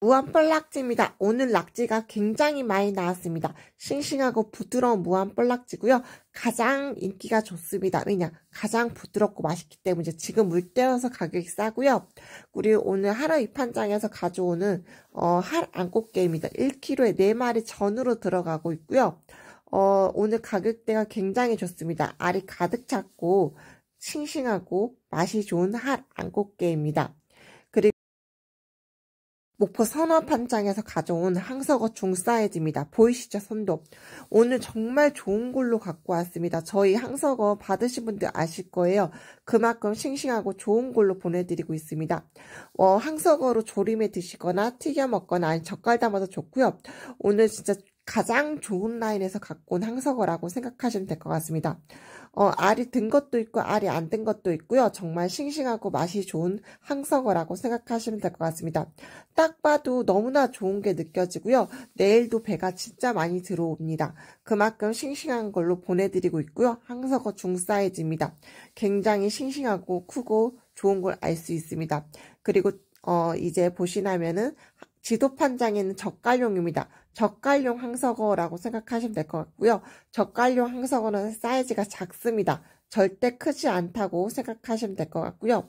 무한뻘락지입니다. 오늘 낙지가 굉장히 많이 나왔습니다. 싱싱하고 부드러운 무한뻘락지고요. 가장 인기가 좋습니다. 왜냐? 가장 부드럽고 맛있기 때문에 지금 물때여서 가격이 싸고요. 그리고 오늘 하루 입판장에서 가져오는 어, 할 안꽃게입니다. 1kg에 4마리 전으로 들어가고 있고요. 어, 오늘 가격대가 굉장히 좋습니다. 알이 가득 찼고 싱싱하고 맛이 좋은 할 안꽃게입니다. 목포 선화판장에서 가져온 항석어 중사이즈입니다. 보이시죠? 손도. 오늘 정말 좋은 걸로 갖고 왔습니다. 저희 항석어 받으신 분들 아실 거예요. 그만큼 싱싱하고 좋은 걸로 보내드리고 있습니다. 어, 항석어로 조림해 드시거나 튀겨 먹거나 아니 젓갈 담아도 좋고요. 오늘 진짜 가장 좋은 라인에서 갖고 온 항석어라고 생각하시면 될 것 같습니다. 어, 알이 든 것도 있고 알이 안 든 것도 있고요. 정말 싱싱하고 맛이 좋은 항석어라고 생각하시면 될 것 같습니다. 딱 봐도 너무나 좋은 게 느껴지고요. 내일도 배가 진짜 많이 들어옵니다. 그만큼 싱싱한 걸로 보내드리고 있고요. 항석어 중사이즈입니다. 굉장히 싱싱하고 크고 좋은 걸 알 수 있습니다. 그리고 어, 이제 보시나면은 지도판장에는 젓갈용입니다. 젓갈용 항석어라고 생각하시면 될 것 같고요. 젓갈용 항석어는 사이즈가 작습니다. 절대 크지 않다고 생각하시면 될 것 같고요.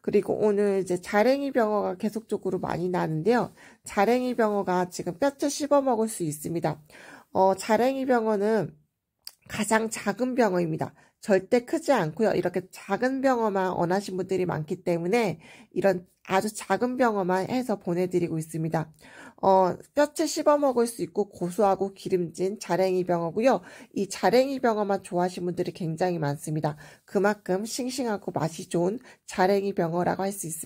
그리고 오늘 이제 자랭이 병어가 계속적으로 많이 나는데요. 자랭이 병어가 지금 뼈째 씹어 먹을 수 있습니다. 어, 자랭이 병어는 가장 작은 병어입니다. 절대 크지 않고요. 이렇게 작은 병어만 원하신 분들이 많기 때문에 이런 아주 작은 병어만 해서 보내드리고 있습니다. 어, 뼈채 씹어 먹을 수 있고 고소하고 기름진 자랭이 병어고요. 이 자랭이 병어만 좋아하시는 분들이 굉장히 많습니다. 그만큼 싱싱하고 맛이 좋은 자랭이 병어라고 할 수 있습니다.